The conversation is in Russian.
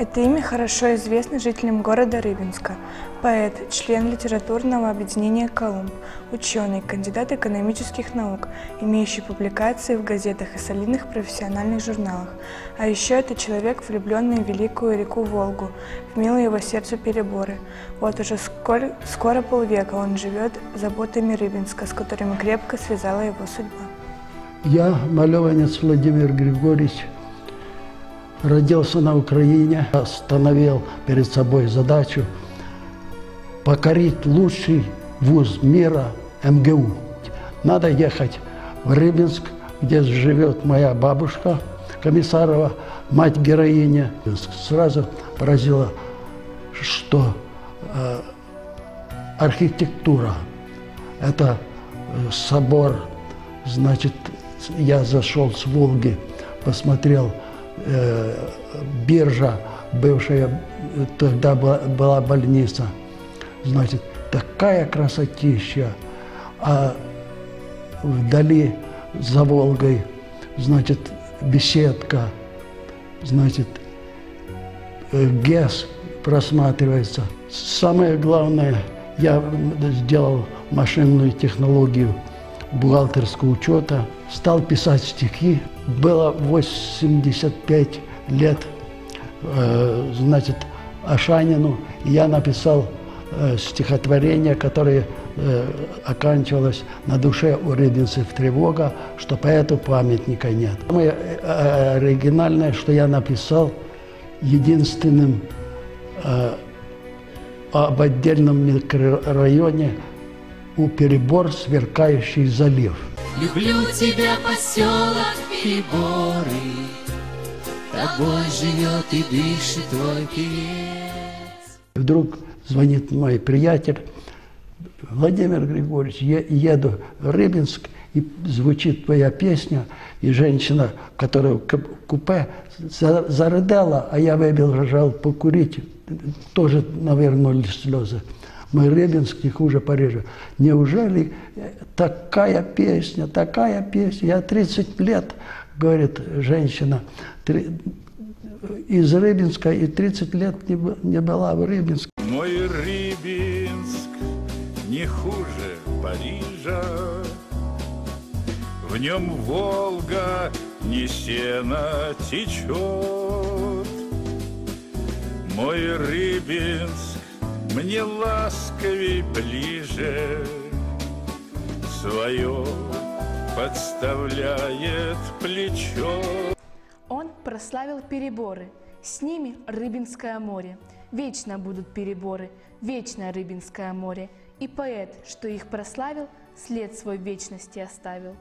Это имя хорошо известно жителям города Рыбинска. Поэт, член литературного объединения «Колумб», ученый, кандидат экономических наук, имеющий публикации в газетах и солидных профессиональных журналах. А еще это человек, влюбленный в великую реку Волгу, в милые его сердцу переборы. Вот уже сколь, скоро полвека он живет заботами Рыбинска, с которыми крепко связала его судьба. Я, малеванец Владимир Григорьевич, родился на Украине, остановил перед собой задачу покорить лучший вуз мира МГУ. Надо ехать в Рыбинск, где живет моя бабушка Комиссарова, мать героиня. Сразу поразило, что э, архитектура – это э, собор, значит, я зашел с Волги, посмотрел – биржа, бывшая, тогда была, была больница. Значит, такая красотища. А вдали за Волгой, значит, беседка, значит, э, ГЭС просматривается. Самое главное, я сделал машинную технологию бухгалтерского учета, стал писать стихи. Было 85 лет, э, значит, Ашанину. Я написал э, стихотворение, которое э, оканчивалось «На душе у рыбинцев тревога, что поэту памятника нет». Самое оригинальное, что я написал единственным об отдельном микрорайоне у перебор сверкающий залив. Люблю тебя, поселок Переборы, Тобой живет и дышит твой певец. Вдруг звонит мой приятель, Владимир Григорьевич, я еду в Рыбинск, и звучит твоя песня, и женщина, которая в купе, зарыдала, а я выбежал покурить, тоже навернули слезы. Мы Рыбинск не хуже Парижа. Неужели такая песня, такая песня? Я 30 лет, говорит женщина, из Рыбинска и 30 лет не, не была в Рыбинске. Мой Рыбинск не хуже Парижа. В нем Волга не сено течет. Мой Рыбинск мне ласковей ближе свое подставляет плечо. Он прославил переборы, с ними Рыбинское море. Вечно будут переборы, вечно Рыбинское море. И поэт, что их прославил, след свой вечности оставил.